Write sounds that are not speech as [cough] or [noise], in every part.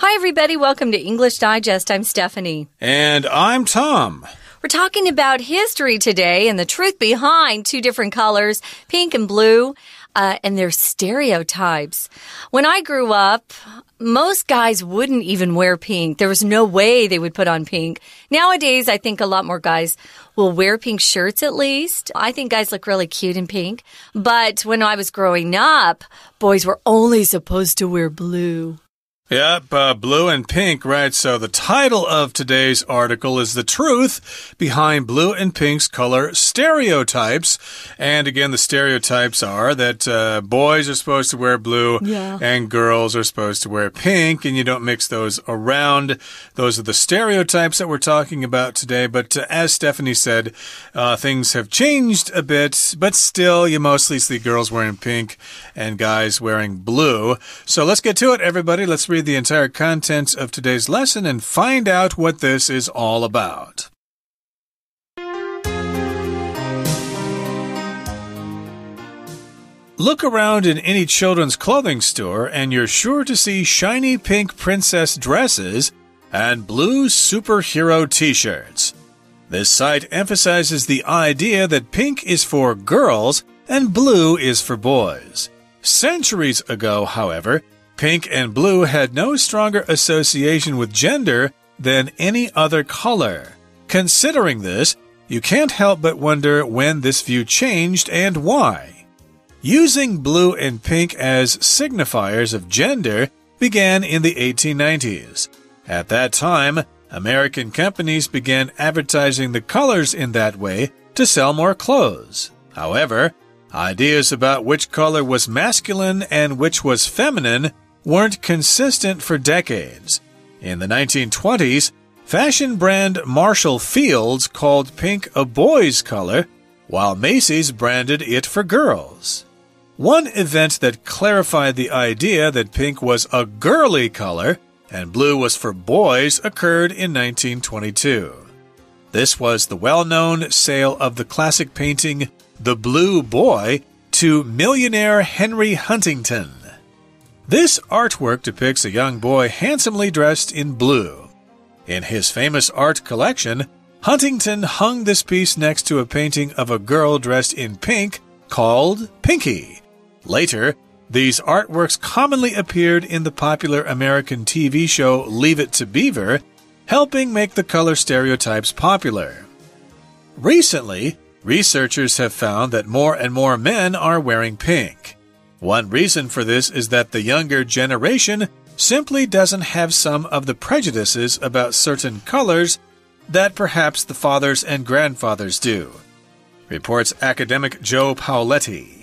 Hi, everybody. Welcome to English Digest. I'm Stephanie. And I'm Tom. We're talking about history today and the truth behind two different colors, pink and blue, uh, and their stereotypes. When I grew up, most guys wouldn't even wear pink. There was no way they would put on pink. Nowadays, I think a lot more guys will wear pink shirts at least. I think guys look really cute in pink. But when I was growing up, boys were only supposed to wear blue. Yep, uh, blue and pink, right? So the title of today's article is The Truth Behind Blue and Pink's Color Stereotypes. And again, the stereotypes are that uh, boys are supposed to wear blue Yeah. and girls are supposed to wear pink, and you don't mix those around. Those are the stereotypes that we're talking about today. But uh, as Stephanie said, uh, things have changed a bit, but still, you mostly see girls wearing pink and guys wearing blue. So let's get to it, everybody. Let's read the entire content of today's lesson and find out what this is all about. Look around in any children's clothing store, and you're sure to see shiny pink princess dresses and blue superhero t shirts. This sight emphasizes the idea that pink is for girls and blue is for boys. Centuries ago, however, pink and blue had no stronger association with gender than any other color. Considering this, you can't help but wonder when this view changed and why. Using blue and pink as signifiers of gender began in the 1890s. At that time, American companies began advertising the colors in that way to sell more clothes. However, ideas about which color was masculine and which was feminine weren't consistent for decades. In the 1920s, fashion brand Marshall Fields called pink a boy's color, while Macy's branded it for girls. One event that clarified the idea that pink was a girly color and blue was for boys occurred in 1922. This was the well known sale of the classic painting The Blue Boy to millionaire Henry Huntington. This artwork depicts a young boy handsomely dressed in blue. In his famous art collection, Huntington hung this piece next to a painting of a girl dressed in pink called Pinky. Later, these artworks commonly appeared in the popular American TV show Leave It to Beaver, helping make the color stereotypes popular. Recently, researchers have found that more and more men are wearing pink. One reason for this is that the younger generation simply doesn't have some of the prejudices about certain colors that perhaps the fathers and grandfathers do, reports academic Jo Paoletti.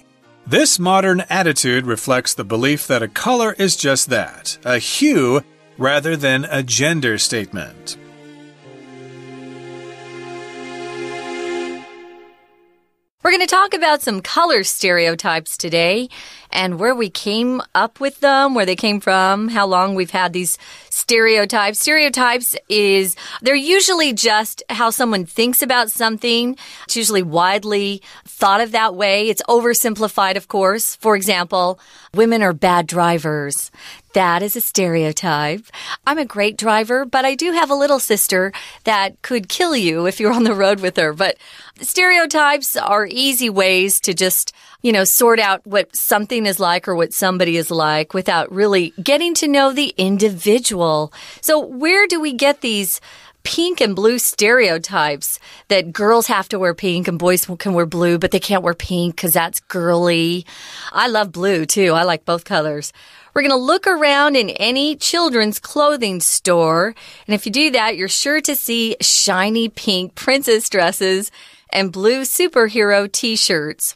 This modern attitude reflects the belief that a color is just that, a hue rather than a gender statement. We're going to talk about some color stereotypes today and where we came up with them, where they came from, how long we've had these stereotypes. Stereotypes is, they're usually just how someone thinks about something. It's usually widely thought of that way. It's oversimplified, of course. For example, women are bad drivers. That is a stereotype. I'm a great driver, but I do have a little sister that could kill you if you're on the road with her. But stereotypes are easy ways to just, you know, sort out what something is like or what somebody is like without really getting to know the individual. So where do we get these pink and blue stereotypes that girls have to wear pink and boys can wear blue, but they can't wear pink because that's girly. I love blue too. I like both colors. We're going to look around in any children's clothing store. And if you do that, you're sure to see shiny pink princess dresses and blue superhero t shirts.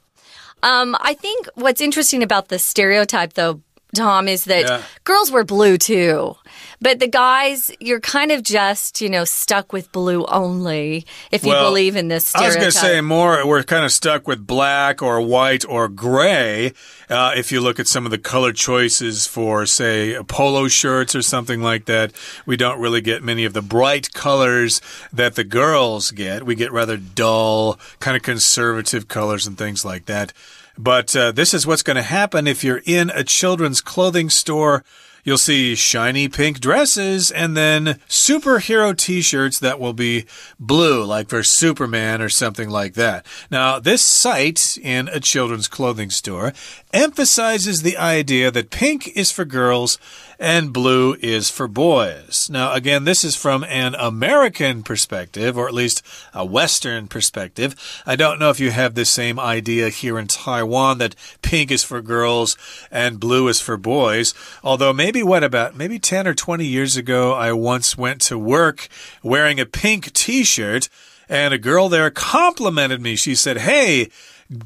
Um, I think what's interesting about the stereotype, though, Tom, is that Yeah. girls wear blue too. But the guys, you're kind of just, you know, stuck with blue only if you Well, believe in this I was stereotype. going to say more, we're kind of stuck with black or white or gray. Uh, if you look at some of the color choices for, say, polo shirts or something like that, we don't really get many of the bright colors that the girls get. We get rather dull, kind of conservative colors and things like that. But uh, this is what's going to happen if you're in a children's clothing store You'll see shiny pink dresses and then superhero t shirts that will be blue, like for Superman or something like that. Now, this sight in a children's clothing store emphasizes the idea that pink is for girls and blue is for boys. Now, again, this is from an American perspective, or at least a Western perspective. I don't know if you have the same idea here in Taiwan that pink is for girls and blue is for boys. Although, maybe what about maybe 10 or 20 years ago, I once went to work wearing a pink t shirt, and a girl there complimented me. She said, Hey,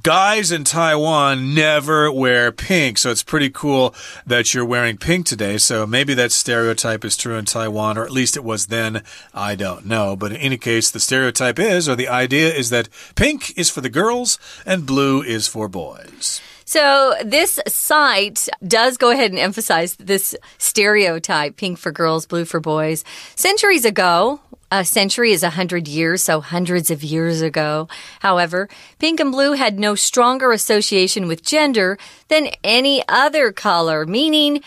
guys in Taiwan never wear pink. So it's pretty cool that you're wearing pink today. So maybe that stereotype is true in Taiwan, or at least it was then. I don't know. But in any case, the stereotype is, or the idea is that pink is for the girls and blue is for boys. So, this sight does go ahead and emphasize this stereotype pink for girls, blue for boys. Centuries ago, a century is a hundred years, so hundreds of years ago. However, pink and blue had no stronger association with gender than any other color, meaning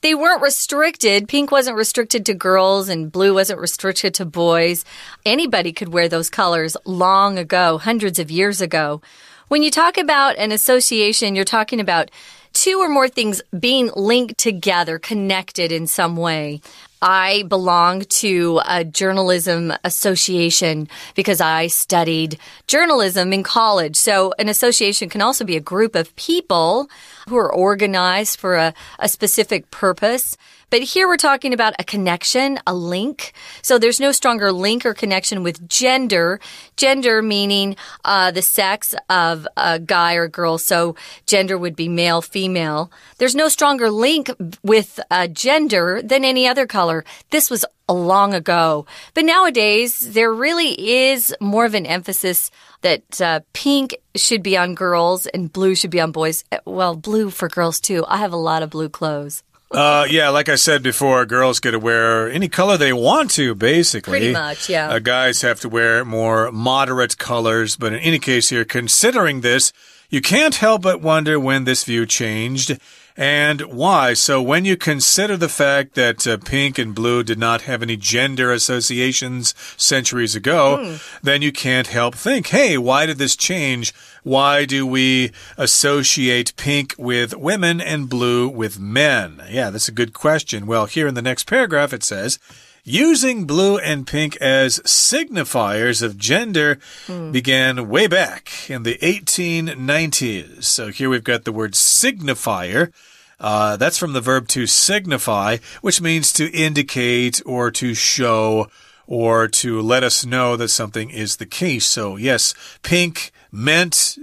they weren't restricted. Pink wasn't restricted to girls and blue wasn't restricted to boys. Anybody could wear those colors long ago, hundreds of years ago. When you talk about an association, you're talking about two or more things being linked together, connected in some way. I belong to a journalism association because I studied journalism in college. So an association can also be a group of people who are organized for a, a specific purpose. But here we're talking about a connection, a link. So there's no stronger link or connection with gender. Gender meaning uh, the sex of a guy or girl. So gender would be male, female. There's no stronger link with uh, gender than any other color. This was a long ago. But nowadays, there really is more of an emphasis that uh, pink should be on girls and blue should be on boys. Well, blue for girls too. I have a lot of blue clothes. Uh, yeah, like I said before, girls get to wear any color they want to, basically. Pretty much, yeah. Uh, guys have to wear more moderate colors, but in any case, here, considering this, you can't help but wonder when this view changed and why. So, when you consider the fact that uh, pink and blue did not have any gender associations centuries ago, mm. then you can't help think, hey, why did this change? Why do we associate pink with women and blue with men? Yeah, that's a good question. Well, here in the next paragraph, it says, Using blue and pink as signifiers of gender mm. began way back in the 1890s. So here we've got the word signifier. Uh, that's from the verb to signify, which means to indicate or to show or to let us know that something is the case. So, yes, pink meant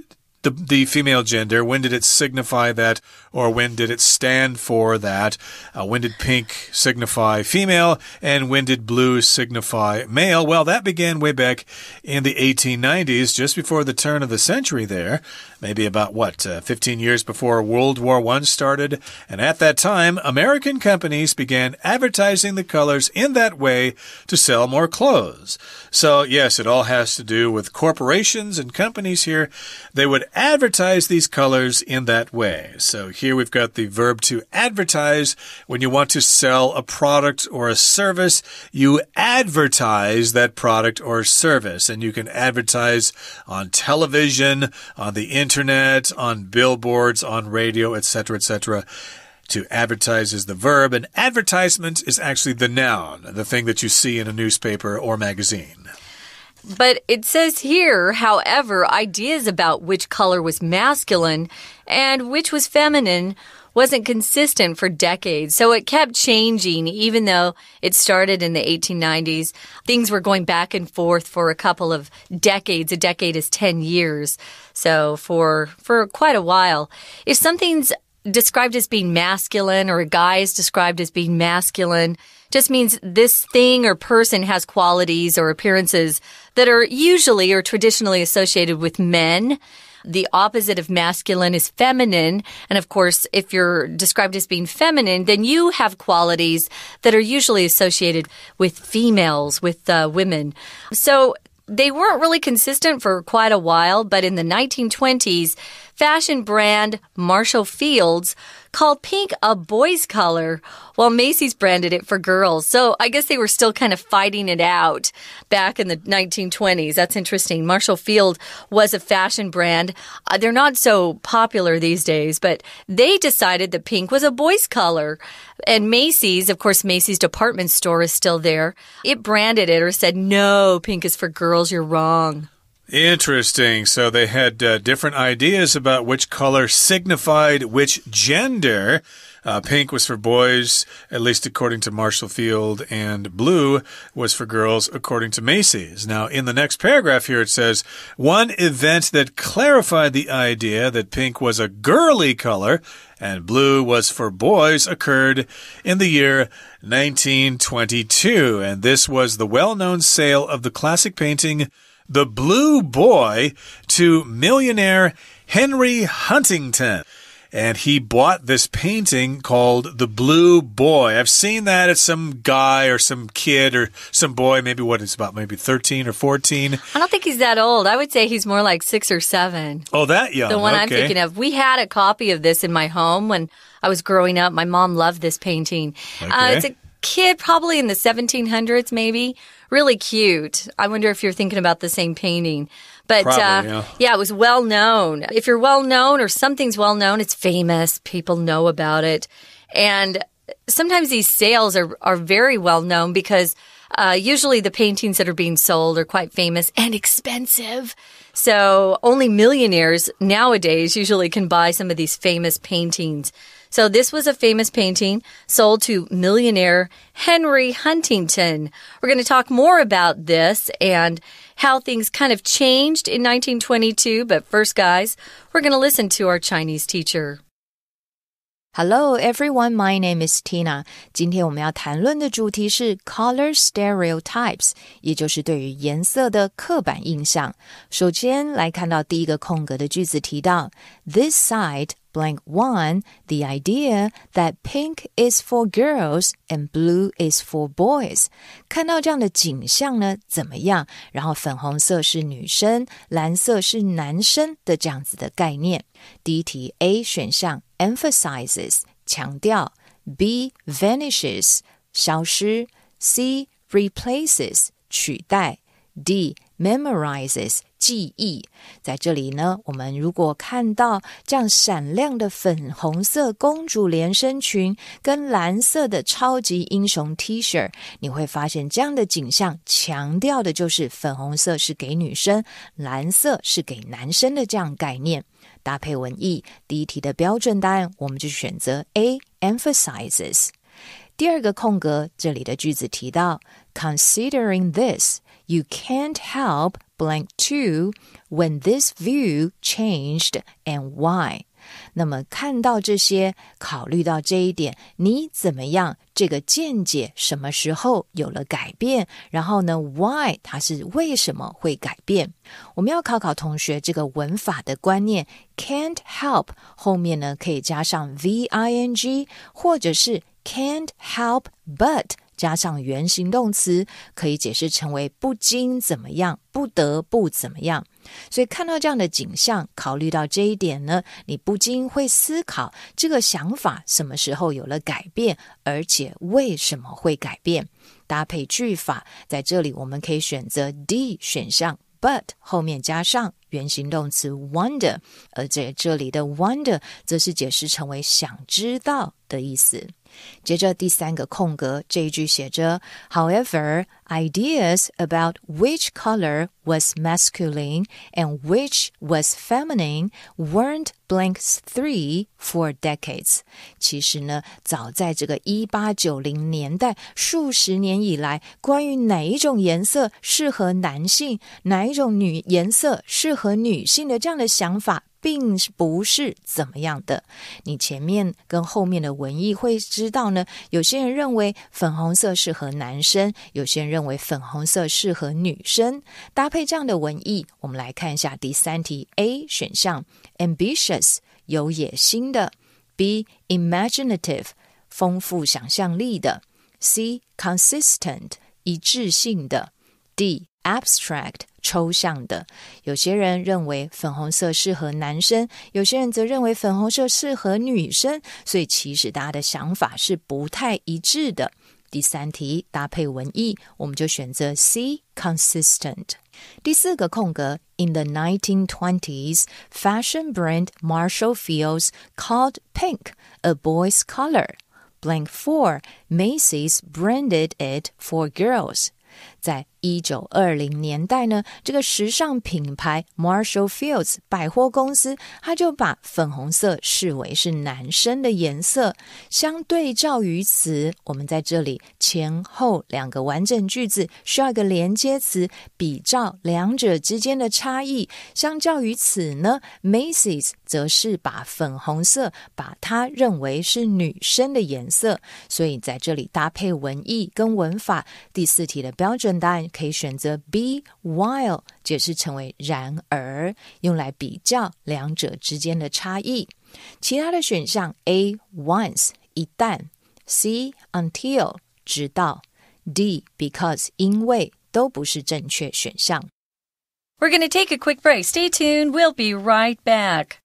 the, the female gender. When did it signify that? or when did it stand for that? Uh, when did pink signify female and when did blue signify male? Well, that began way back in the 1890s, just before the turn of the century there. Maybe about what, uh, 15 years before World War I started. And at that time, American companies began advertising the colors in that way to sell more clothes. So, yes, it all has to do with corporations and companies here. They would advertise these colors in that way. So, here we've got the verb to advertise. When you want to sell a product or a service, you advertise that product or service. And you can advertise on television, on the internet, on billboards, on radio, etc., etc. To advertise is the verb, and advertisement is actually the noun, the thing that you see in a newspaper or magazine. But it says here, however, ideas about which color was masculine and which was feminine wasn't consistent for decades. So it kept changing, even though it started in the 1890s. Things were going back and forth for a couple of decades. A decade is 10 years. So for, for quite a while. If something's described as being masculine or a guy is described as being masculine, just means this thing or person has qualities or appearances that are usually or traditionally associated with men. The opposite of masculine is feminine. And of course, if you're described as being feminine, then you have qualities that are usually associated with females, with uh, women. So they weren't really consistent for quite a while, but in the 1920s, fashion brand Marshall Fields called pink a boy's color, while Macy's branded it for girls. So I guess they were still kind of fighting it out back in the 1920s. That's interesting. Marshall Field was a fashion brand. Uh, they're not so popular these days, but they decided that pink was a boy's color. And Macy's, of course, Macy's department store is still there. It branded it or said, no, pink is for girls. You're wrong. Interesting. So they had uh, different ideas about which color signified which gender. Uh, pink was for boys, at least according to Marshall Field, and blue was for girls, according to Macy's. Now, in the next paragraph here, it says one event that clarified the idea that pink was a girly color and blue was for boys occurred in the year 1922. And this was the well known sale of the classic painting the Blue Boy to millionaire Henry Huntington. And he bought this painting called The Blue Boy. I've seen that at some guy or some kid or some boy, maybe what it's about, maybe 13 or 14. I don't think he's that old. I would say he's more like six or seven. Oh, that young. The one okay. I'm thinking of. We had a copy of this in my home when I was growing up. My mom loved this painting. Okay. Uh, it's a kid, probably in the 1700s, maybe really cute. I wonder if you're thinking about the same painting. But Probably, uh, yeah. yeah, it was well known. If you're well known or something's well known, it's famous. People know about it. And sometimes these sales are, are very well known because uh, usually the paintings that are being sold are quite famous and expensive. So only millionaires nowadays usually can buy some of these famous paintings. So this was a famous painting sold to millionaire Henry Huntington. We're going to talk more about this and how things kind of changed in 1922. But first, guys, we're going to listen to our Chinese teacher. Hello everyone, my name is Tina. 今天我们要谈论的主题是 color stereotypes，也就是对于颜色的刻板印象。首先来看到第一个空格的句子提到 ，This side blank one the idea that pink is for girls and blue is for boys。看到这样的景象呢，怎么样？然后粉红色是女生，蓝色是男生的这样子的概念。第一题 A 选项 emphasizes 强调，B vanishes 消失，C replaces 取代，D memorizes 记忆，在这里呢，我们如果看到这样闪亮的粉红色公主连身裙跟蓝色的超级英雄 T 恤，你会发现这样的景象强调的就是粉红色是给女生，蓝色是给男生的这样概念。搭配文意，第一题的标准答案我们就选择 A emphasizes。第二个空格，这里的句子提到，Considering this。You can't help blank two when this view changed and why。那么看到这些，考虑到这一点，你怎么样？这个见解什么时候有了改变？然后呢？Why 它是为什么会改变？我们要考考同学这个文法的观念。Can't help 后面呢可以加上 v i n g，或者是 can't help but。 加上原形动词，可以解释成为不经怎么样，不得不怎么样。所以看到这样的景象，考虑到这一点呢，你不禁会思考这个想法什么时候有了改变，而且为什么会改变？搭配句法，在这里我们可以选择 D 选项，but 后面加上原形动词 wonder，而在这里的 wonder 则是解释成为想知道的意思。接着第三个空格这一句写着，However, ideas about which color was masculine and which was feminine weren't blanks three for decades。其实呢，早在这个一八九零年代，数十年以来，关于哪一种颜色适合男性，哪一种女颜色适合女性的这样的想法。并不是怎么样的。你前面跟后面的文意会知道呢。有些人认为粉红色适合男生，有些人认为粉红色适合女生。搭配这样的文意，我们来看一下第三题 A 选项：ambitious 有野心的；B imaginative 丰富想象力的；C consistent 一致性的；D abstract 抽象的。有些人认为粉红色适合男生，有些人则认为粉红色适合女生，所以其实大家的想法是不太一致的。第三题搭配文意，我们就选择 C consistent。第四个空格，In the 1920s, fashion brand Marshall Fields called pink a boy's color. Blank four, Macy's branded it for girls. 在一九二零年代呢，这个时尚品牌 Marshall Fields 百货公司，它就把粉红色视为是男生的颜色。相对照于此，我们在这里前后两个完整句子需要一个连接词，比照两者之间的差异。相较于此呢，Macy's 则是把粉红色把它认为是女生的颜色，所以在这里搭配文意跟文法。第四题的标准答案。可以选择 be while 解释成为然而，用来比较两者之间的差异。其他的选项 A once 一旦，C until 直到，D because 因为都不是正确选项。We're going to take a quick break. Stay tuned. We'll be right back.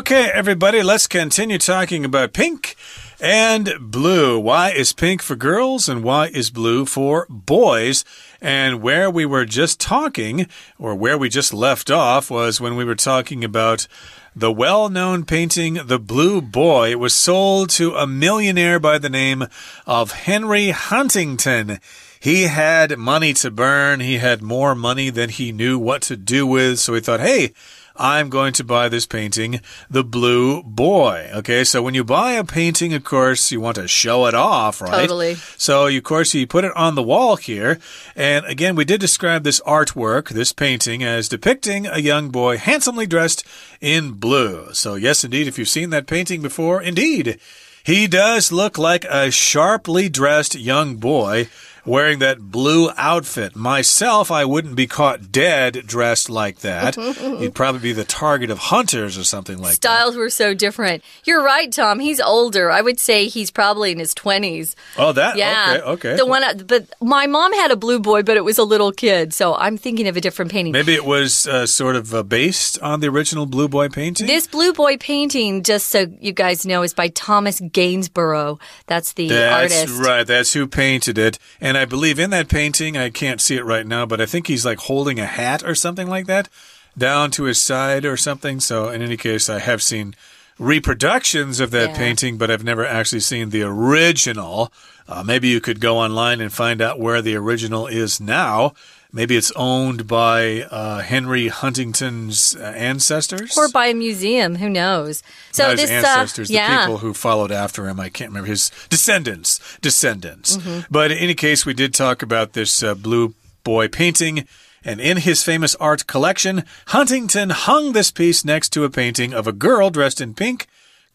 Okay, everybody, let's continue talking about pink and blue. Why is pink for girls and why is blue for boys? And where we were just talking, or where we just left off, was when we were talking about the well known painting, The Blue Boy. It was sold to a millionaire by the name of Henry Huntington. He had money to burn, he had more money than he knew what to do with, so he thought, hey, I'm going to buy this painting, The Blue Boy. Okay, so when you buy a painting, of course, you want to show it off, right? Totally. So, of course, you put it on the wall here. And again, we did describe this artwork, this painting, as depicting a young boy handsomely dressed in blue. So, yes, indeed, if you've seen that painting before, indeed, he does look like a sharply dressed young boy wearing that blue outfit. Myself, I wouldn't be caught dead dressed like that. [laughs] You'd probably be the target of hunters or something like Styles that. Styles were so different. You're right, Tom. He's older. I would say he's probably in his 20s. Oh, that? Yeah. Okay, okay. The one, but my mom had a blue boy, but it was a little kid. So I'm thinking of a different painting. Maybe it was uh, sort of uh, based on the original Blue Boy painting? This Blue Boy painting, just so you guys know, is by Thomas Gainsborough. That's the That's artist. That's right. That's who painted it. And I believe in that painting, I can't see it right now, but I think he's like holding a hat or something like that down to his side or something. So, in any case, I have seen reproductions of that yeah. painting, but I've never actually seen the original. Uh, maybe you could go online and find out where the original is now. Maybe it's owned by uh, Henry Huntington's uh, ancestors, or by a museum. Who knows? So Not this uh, ancestors, uh, yeah. the people who followed after him. I can't remember his descendants. Descendants. Mm -hmm. But in any case, we did talk about this uh, blue boy painting. And in his famous art collection, Huntington hung this piece next to a painting of a girl dressed in pink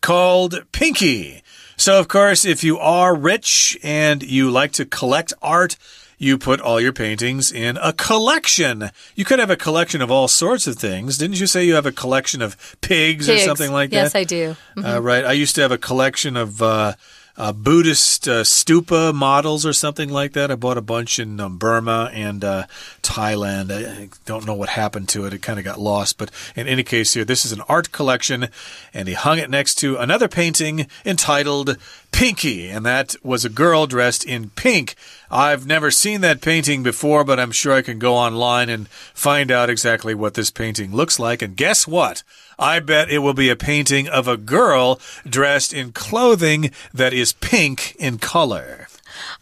called Pinky. So, of course, if you are rich and you like to collect art, you put all your paintings in a collection. You could have a collection of all sorts of things. Didn't you say you have a collection of pigs, pigs. or something like yes, that? Yes, I do. Mm -hmm. uh, right. I used to have a collection of. Uh, uh, Buddhist uh, stupa models or something like that. I bought a bunch in um, Burma and uh, Thailand. I don't know what happened to it. It kind of got lost. But in any case, here, this is an art collection, and he hung it next to another painting entitled Pinky, and that was a girl dressed in pink. I've never seen that painting before, but I'm sure I can go online and find out exactly what this painting looks like. And guess what? I bet it will be a painting of a girl dressed in clothing that is pink in color.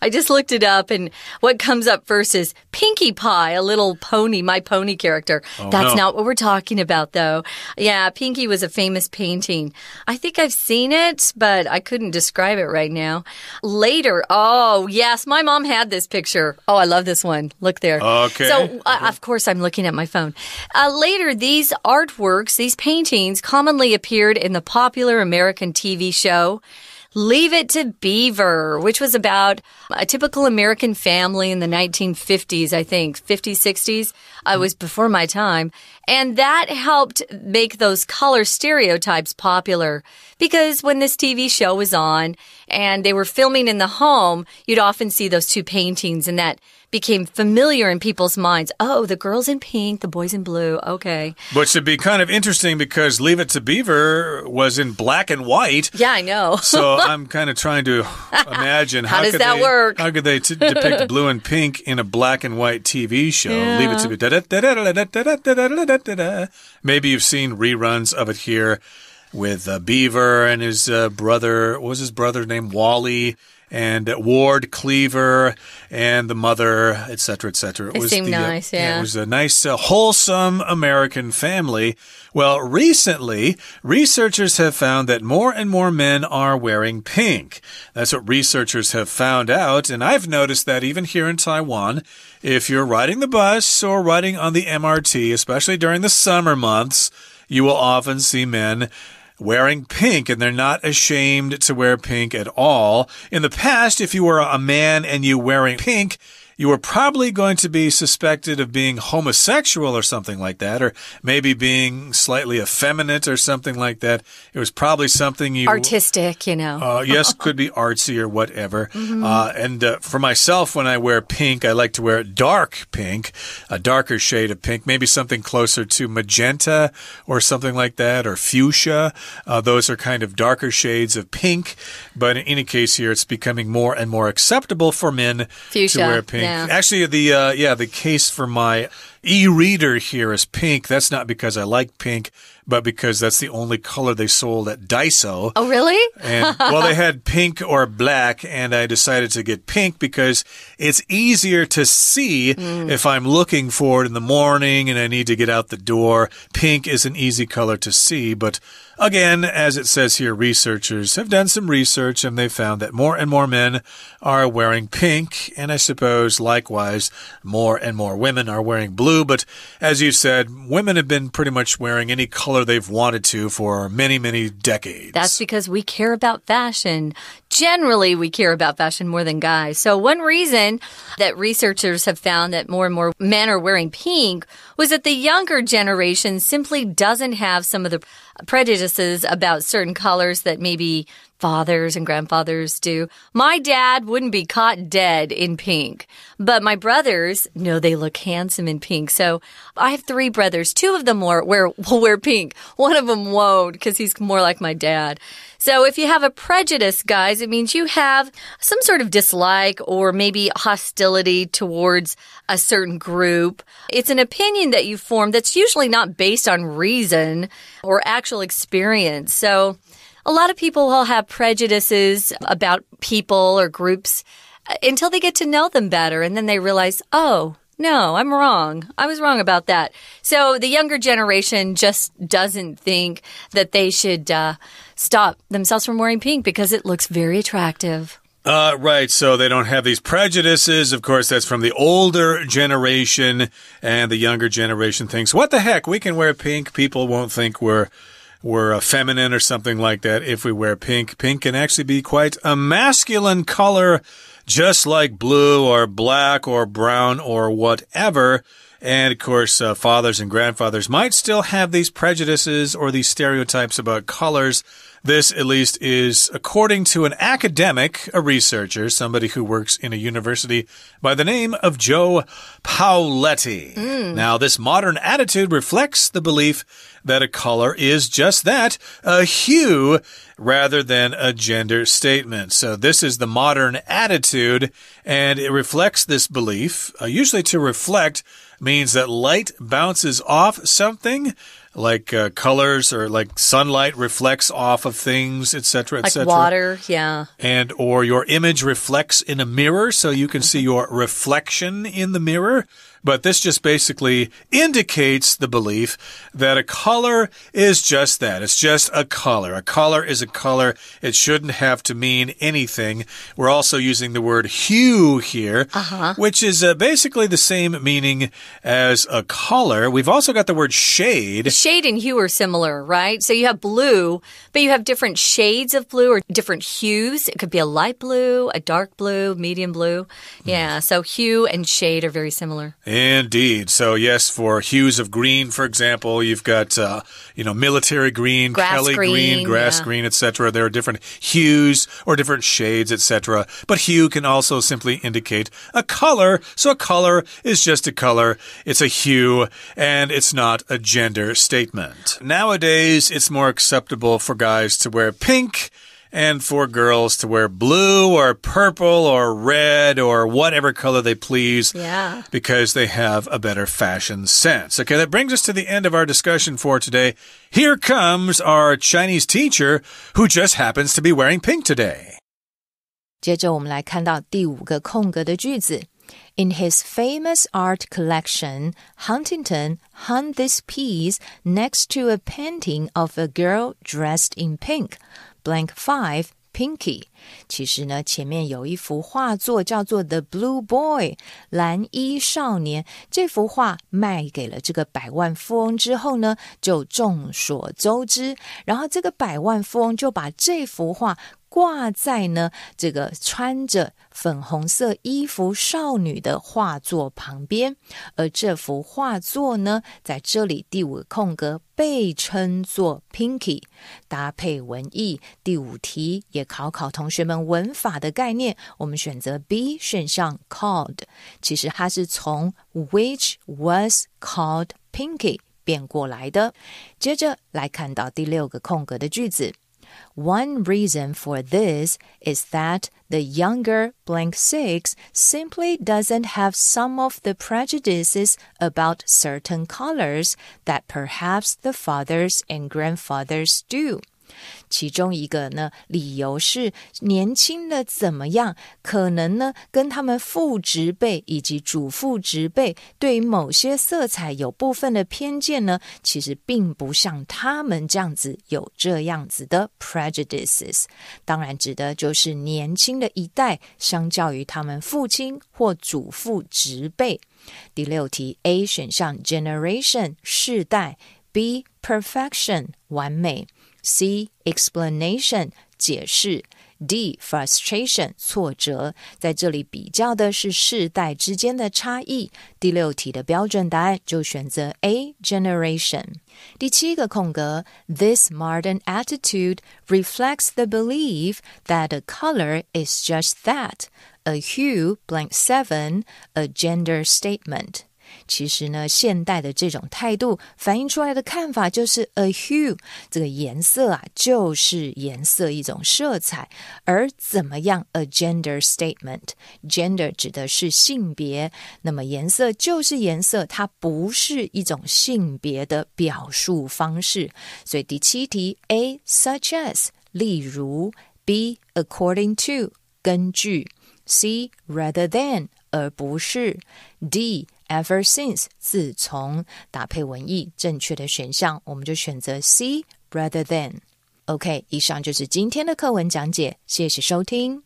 I just looked it up, and what comes up first is Pinkie Pie, a little pony, my pony character. Oh, That's no. not what we're talking about, though. Yeah, Pinkie was a famous painting. I think I've seen it, but I couldn't describe it right now. Later, oh, yes, my mom had this picture. Oh, I love this one. Look there. Okay. So, uh, of course, I'm looking at my phone. Uh, later, these artworks, these paintings, commonly appeared in the popular American TV show. Leave It to Beaver, which was about a typical American family in the 1950s, I think, 50s, 60s. Uh, it was before my time. And that helped make those color stereotypes popular because when this TV show was on and they were filming in the home, you'd often see those two paintings and that became familiar in people's minds. Oh, the girls in pink, the boys in blue. Okay. Which should be kind of interesting because Leave It to Beaver was in black and white. Yeah, I know. so [laughs] I'm kind of trying to imagine how, how does could that they, work? How could they depict [laughs] blue and pink in a black and white TV show? Yeah. Leave It to Beaver. Maybe you've seen reruns of it here with uh, Beaver and his uh, brother. What was his brother named Wally? and Ward Cleaver and the mother, etc., etc. It seemed the, nice, yeah. It was a nice, uh, wholesome American family. Well, recently, researchers have found that more and more men are wearing pink. That's what researchers have found out, and I've noticed that even here in Taiwan, if you're riding the bus or riding on the MRT, especially during the summer months, you will often see men wearing pink, and they're not ashamed to wear pink at all. In the past, if you were a man and you wearing pink, you were probably going to be suspected of being homosexual or something like that, or maybe being slightly effeminate or something like that. It was probably something you artistic, you know. uh, yes, [laughs] could be artsy or whatever. Mm -hmm. uh, and uh, for myself, when I wear pink, I like to wear dark pink, a darker shade of pink, maybe something closer to magenta or something like that, or fuchsia. Uh, those are kind of darker shades of pink. But in any case, here it's becoming more and more acceptable for men fuchsia, to wear pink. Yeah. Actually, the uh, yeah, the case for my e-reader here is pink. That's not because I like pink, but because that's the only color they sold at Daiso. Oh, really? and well, they had pink or black, and I decided to get pink because it's easier to see Mm. if I'm looking for it in the morning and I need to get out the door. Pink is an easy color to see, but Again, as it says here, researchers have done some research and they found that more and more men are wearing pink, and I suppose likewise, more and more women are wearing blue. But as you said, women have been pretty much wearing any color they've wanted to for many, many decades. That's because we care about fashion. Generally, we care about fashion more than guys. So, one reason that researchers have found that more and more men are wearing pink was that the younger generation simply doesn't have some of the prejudices about certain colors that maybe fathers and grandfathers do. My dad wouldn't be caught dead in pink, but my brothers know they look handsome in pink. So I have three brothers. Two of them wear, [laughs] will wear pink. One of them won't because he's more like my dad. So if you have a prejudice, guys, it means you have some sort of dislike or maybe hostility towards a certain group. It's an opinion that you form that's usually not based on reason or actual experience. So a lot of people will have prejudices about people or groups uh, until they get to know them better and then they realize, oh, no, I'm wrong. I was wrong about that. So the younger generation just doesn't think that they should uh, stop themselves from wearing pink because it looks very attractive. Uh, right. So they don't have these prejudices. Of course, that's from the older generation, and the younger generation thinks, "What the heck? We can wear pink. People won't think we're." We're feminine or something like that if we wear pink. Pink can actually be quite a masculine color, just like blue or black or brown or whatever. And of course, uh, fathers and grandfathers might still have these prejudices or these stereotypes about colors. This, at least, is according to an academic, a researcher, somebody who works in a university by the name of Jo Paoletti. Mm. Now, this modern attitude reflects the belief that a color is just that, a hue, rather than a gender statement. So this is the modern attitude, and it reflects this belief. Uh, usually to reflect means that light bounces off something like uh, colors or like sunlight reflects off of things etc etc. Like water, yeah. and or your image reflects in a mirror so you can see your reflection in the mirror but this just basically indicates the belief that a color is just that. It's just a color. A color is a color. It shouldn't have to mean anything. We're also using the word hue here, uh -huh. which is uh, basically the same meaning as a color. We've also got the word shade. Shade and hue are similar, right? So you have blue, but you have different shades of blue or different hues. It could be a light blue, a dark blue, medium blue. Yeah, so hue and shade are very similar. Indeed. So, yes, for hues of green, for example, you've got, uh, you know, military green, grass Kelly green, green grass yeah. green, etc. There are different hues or different shades, etc. But hue can also simply indicate a color. So, a color is just a color, it's a hue, and it's not a gender statement. Nowadays, it's more acceptable for guys to wear pink and for girls to wear blue or purple or red or whatever color they please. Yeah. Because they have a better fashion sense. Okay, that brings us to the end of our discussion for today. Here comes our Chinese teacher who just happens to be wearing pink today. 接着我们来看到第五个空格的句子。In his famous art collection, Huntington hung this piece next to a painting of a girl dressed in pink. Blank five Pinky，其实呢，前面有一幅画作叫做《The Blue Boy》蓝衣少年。这幅画卖给了这个百万富翁之后呢，就众所周知。然后这个百万富翁就把这幅画。挂在呢这个穿着粉红色衣服少女的画作旁边，而这幅画作呢，在这里第五个空格被称作 Pinky，搭配文艺。第五题也考考同学们文法的概念，我们选择 B 选项 called，其实它是从 which was called Pinky 变过来的。接着来看到第六个空格的句子。One reason for this is that the younger blank six simply doesn't have some of the prejudices about certain colors that perhaps the fathers and grandfathers do. 其中一个呢，理由是年轻的怎么样，可能呢跟他们父职辈以及祖父职辈对于某些色彩有部分的偏见呢，其实并不像他们这样子有这样子的 prejudices。当然，指的就是年轻的一代，相较于他们父亲或祖父职辈。第六题 A 选项 generation 世代，B perfection 完美。C explanation 解释，D frustration 挫折，在这里比较的是世代之间的差异。第六题的标准答案就选择 A generation。第七个空格，This modern attitude reflects the belief that a color is just that, a hue blank seven, a gender statement. 其实呢，现代的这种态度反映出来的看法就是 a hue 这个颜色啊，就是颜色一种色彩。而怎么样 a gender statement？gender 指的是性别，那么颜色就是颜色，它不是一种性别的表述方式。所以第七题 A such as 例如 B according to 根据 C rather than 而不是 D。Ever since，自从搭配文意，正确的选项我们就选择 C rather than。OK，以上就是今天的课文讲解，谢谢收听。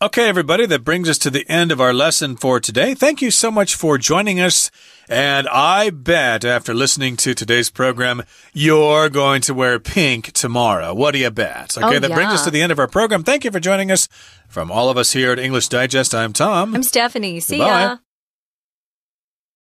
Okay, everybody, that brings us to the end of our lesson for today. Thank you so much for joining us. And I bet after listening to today's program, you're going to wear pink tomorrow. What do you bet? Okay, oh, that yeah. brings us to the end of our program. Thank you for joining us. From all of us here at English Digest, I'm Tom. I'm Stephanie. See Goodbye. ya.